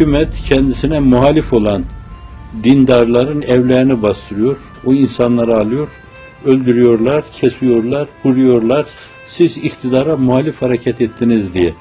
hükümet kendisine muhalif olan dindarların evlerini bastırıyor. O insanları alıyor, öldürüyorlar, kesiyorlar, vuruyorlar. Siz iktidara muhalif hareket ettiniz diye.